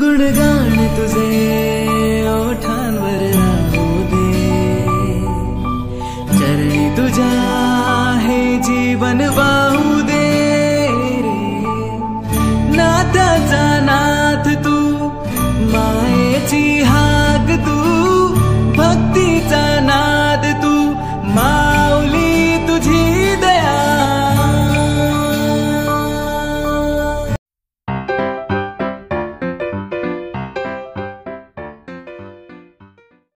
गुणगान तुझे ओठांवर राहू दे। चरणी तुझा हे जीवन वा